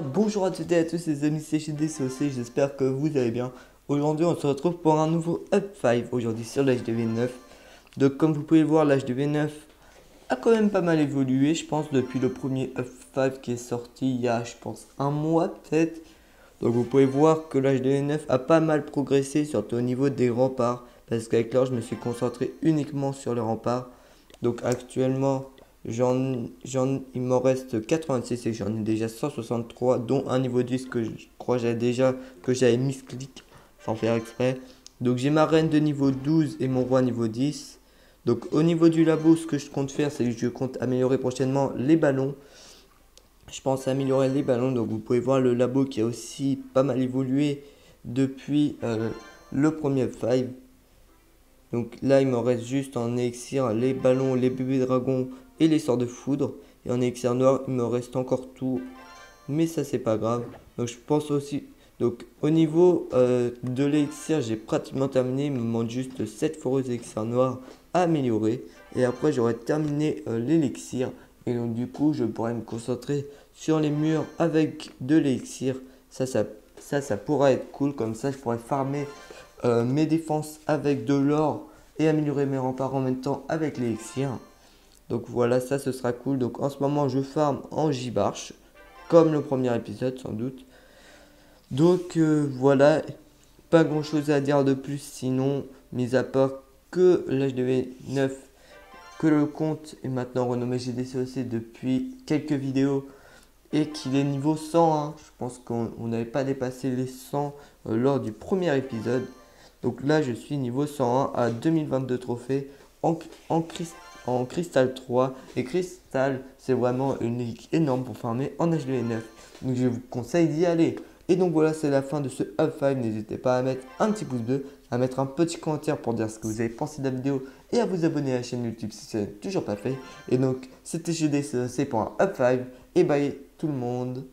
bonjour à toutes et à tous les amis, c'est chez DCOC, j'espère que vous allez bien. Aujourd'hui on se retrouve pour un nouveau Up 5, aujourd'hui sur l'HDV 9. Donc comme vous pouvez le voir, l'HDV 9 a quand même pas mal évolué, je pense, depuis le premier Up 5 qui est sorti il y a, je pense, un mois peut-être. Donc vous pouvez voir que l'HDV 9 a pas mal progressé, surtout au niveau des remparts. Parce qu'avec l'or, je me suis concentré uniquement sur les remparts. Donc actuellement, J'en, j'en, il m'en reste 86 et j'en ai déjà 163, dont un niveau 10 que je crois j'ai déjà que j'avais mis clic sans faire exprès. Donc j'ai ma reine de niveau 12 et mon roi niveau 10. Donc au niveau du labo, ce que je compte faire, c'est que je compte améliorer prochainement les ballons. Je pense améliorer les ballons, donc vous pouvez voir le labo qui a aussi pas mal évolué depuis euh, le premier 5. Donc là, il me reste juste en élixir les ballons, les bébés dragons et les sorts de foudre. Et en élixir noir, il me reste encore tout. Mais ça, c'est pas grave. Donc je pense aussi... Donc au niveau euh, de l'élixir, j'ai pratiquement terminé. Il me manque juste 7 foreuses élixir noir à améliorer. Et après, j'aurai terminé euh, l'élixir. Et donc du coup, je pourrais me concentrer sur les murs avec de l'élixir. Ça, ça, ça, ça pourra être cool. Comme ça, je pourrais farmer euh, mes défenses avec de l'or et améliorer mes remparts en même temps avec l'élixir. Donc voilà, ça ce sera cool. Donc en ce moment, je farm en J-Barche, comme le premier épisode sans doute. Donc euh, voilà, pas grand chose à dire de plus sinon, mis à part que l'HDV 9, que le compte est maintenant renommé GDCOC depuis quelques vidéos et qu'il est niveau 100. Hein. Je pense qu'on n'avait pas dépassé les 100 euh, lors du premier épisode. Donc là, je suis niveau 101 à 2022 trophées en, en, cristal 3. Et cristal, c'est vraiment une ligue énorme pour farmer en HDV9. Donc je vous conseille d'y aller. Et donc voilà, c'est la fin de ce Up 5. N'hésitez pas à mettre un petit pouce bleu, à mettre un petit commentaire pour dire ce que vous avez pensé de la vidéo et à vous abonner à la chaîne YouTube si ce n'est toujours pas fait. Et donc, c'était GDC pour un Up 5. Et bye tout le monde.